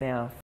Now